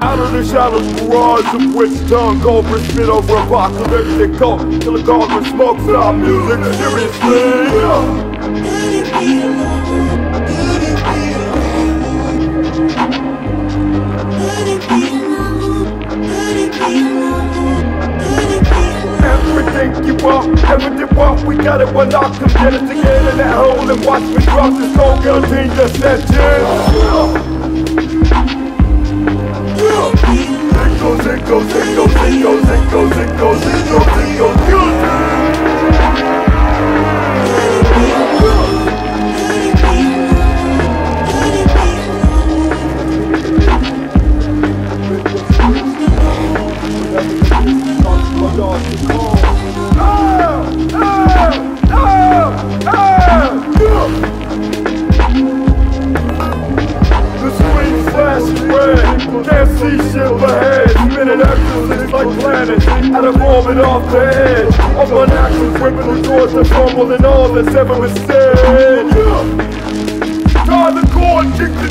the shadows, barrage of which tongue Cobra spit over apocalyptic call Till the cauldron smoke, stop music, seriously. Everything you want, everything what we got it, lock, come get it together in that hole and watch me drop this cold guillotine just that It goes, it goes, it goes, it goes, it goes, it goes, fallen planet At a off the edge Of my natural criminal doors that fumble And all that's ever been said. God, the core, kick the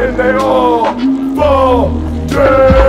And they all fall down.